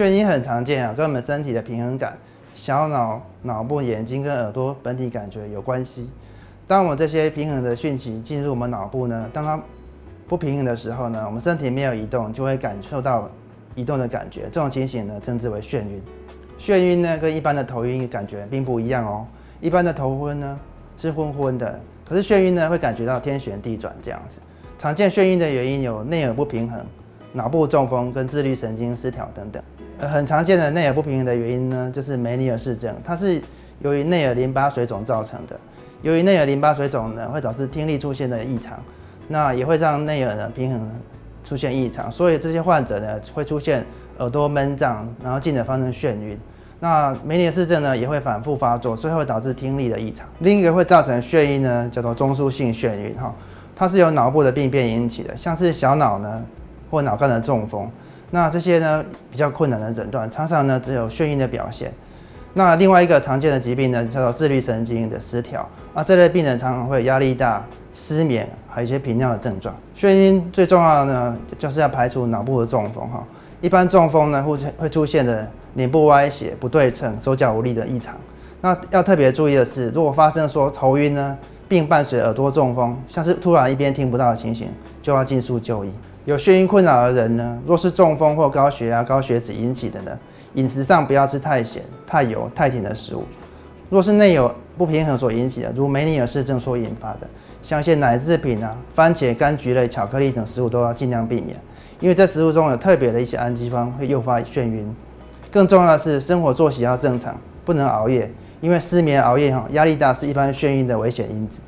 眩晕很常见啊，跟我们身体的平衡感、小脑、脑部、眼睛跟耳朵本体感觉有关系。当我们这些平衡的讯息进入我们脑部呢，当它不平衡的时候呢，我们身体没有移动，就会感受到移动的感觉。这种情形呢，称之为眩晕。眩晕呢，跟一般的头晕感觉并不一样哦。一般的头昏呢是昏昏的，可是眩晕呢会感觉到天旋地转这样子。常见眩晕的原因有内耳不平衡、脑部中风跟自律神经失调等等。呃，很常见的内耳不平衡的原因呢，就是梅尼尔氏症，它是由于内耳淋巴水肿造成的。由于内耳淋巴水肿呢，会导致听力出现的异常，那也会让内耳的平衡出现异常，所以这些患者呢会出现耳朵闷胀，然后进而发生眩晕。那梅尼尔氏症呢也会反复发作，最后导致听力的异常。另一个会造成眩晕呢，叫做中枢性眩晕哈，它是由脑部的病变引起的，像是小脑呢或脑干的中风。那这些呢比较困难的诊断，常常呢只有眩晕的表现。那另外一个常见的疾病呢，叫做自律神经的失调。那，这类病人常常会压力大、失眠，还有一些频尿的症状。眩晕最重要的呢，就是要排除脑部的中风哈。一般中风呢，会会出现的脸部歪斜、不对称、手脚无力的异常。那要特别注意的是，如果发生说头晕呢，并伴随耳朵中风，像是突然一边听不到的情形，就要尽速就医。有眩晕困扰的人呢，若是中风或高血压、高血脂引起的呢？饮食上不要吃太咸、太油、太甜的食物。若是内有不平衡所引起的，如梅尼尔氏症所引发的，像一些奶制品啊、番茄、柑橘类、巧克力等食物都要尽量避免，因为在食物中有特别的一些氨基酸会诱发眩晕。更重要的是，生活作息要正常，不能熬夜，因为失眠、熬夜哈，压力大是一般眩晕的危险因子。